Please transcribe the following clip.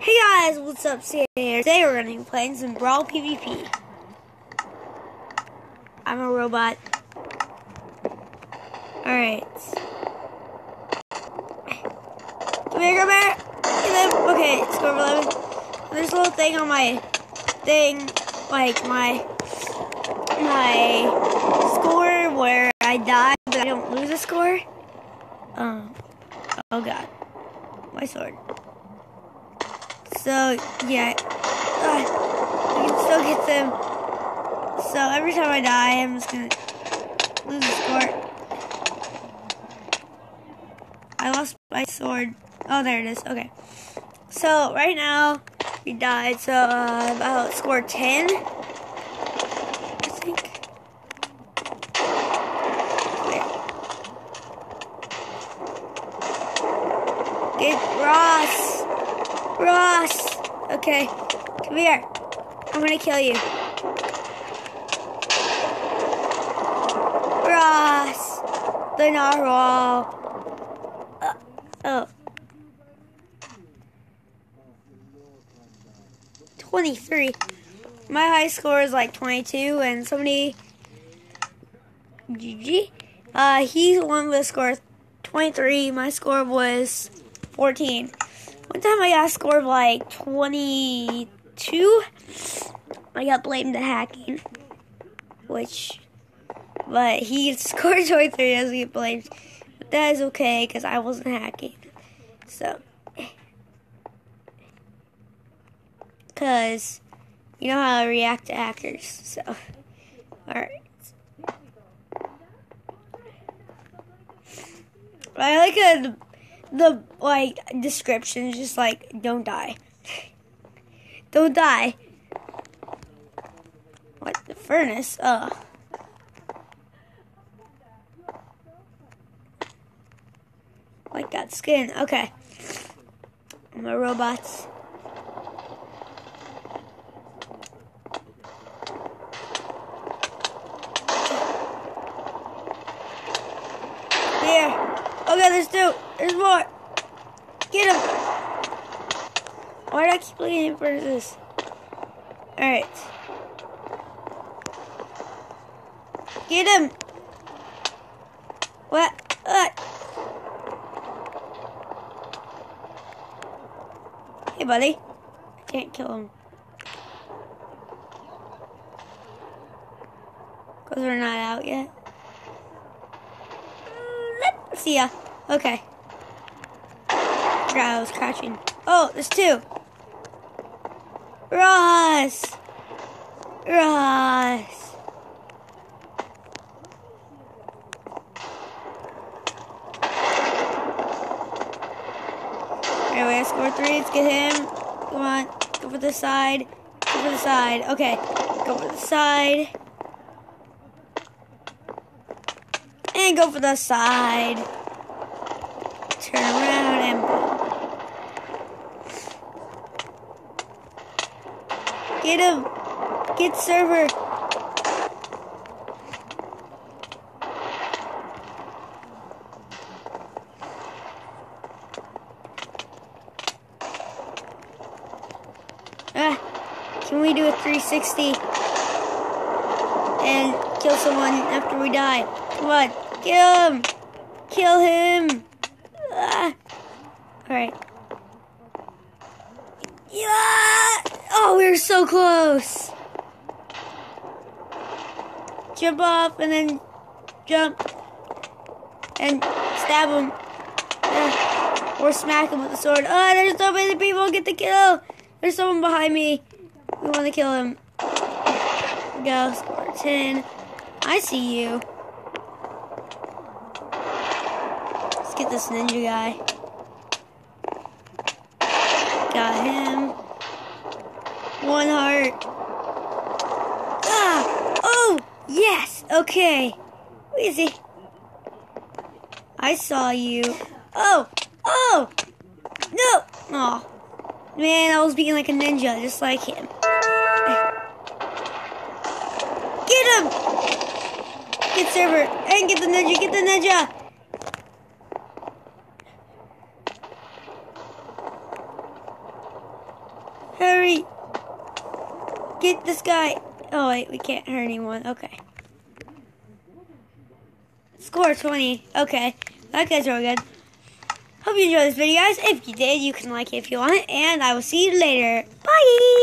Hey guys, what's up? Sam here. Today we're going to be playing some Brawl PvP. I'm a robot. Alright. Come here, come here! Okay, score 11. There's a little thing on my thing, like my my score where I die, but I don't lose a score. Um, oh god. My sword. So, yeah. You can still get them. So, every time I die, I'm just gonna lose a score. I lost my sword. Oh, there it is. Okay. So, right now, we died. So, uh, about score 10. I think. There. Get Ross. Ross. Okay. Come here. I'm gonna kill you. Ross. The narwhal. Uh, oh. 23. My high score is like 22, and somebody, GG, uh, he won with score 23. My score was 14. One time I got a score of like 22. I got blamed for hacking, which, but he scored 23 doesn't get blamed. But that is okay because I wasn't hacking. So, because you know how I react to hackers. So, alright. I like a the like description is just like don't die. don't die. What the furnace? Uh like that skin. Okay. My robots. There. Okay, there's two. There's more. Get him. Why do I keep looking for this? Alright. Get him. What? What? Hey, buddy. I can't kill him. Because we're not out yet. Mm, see ya. Okay. I was crouching. Oh, there's two. Ross! Ross! Anyway, I scored three. Let's get him. Come on. Go for the side. Go for the side. Okay. Go for the side. And go for the side. Get him. Get server. Ah, can we do a 360 and kill someone after we die? Come on, kill him! Kill him! Ah. Alright. Yeah! Oh, we were so close! Jump off and then jump and stab him. Uh, or smack him with the sword. Oh, there's so many people get the kill! There's someone behind me. We want to kill him. Go, score 10. I see you. Let's get this ninja guy. Got him. One heart. Ah! Oh! Yes! Okay. Where is? I saw you. Oh! Oh! No! Oh. Man, I was being like a ninja, just like him. Get him! Get server and get the ninja, get the ninja! Hurry. Get this guy. Oh, wait, we can't hurt anyone. Okay. Score 20. Okay. That guy's really good. Hope you enjoyed this video, guys. If you did, you can like it if you want. And I will see you later. Bye!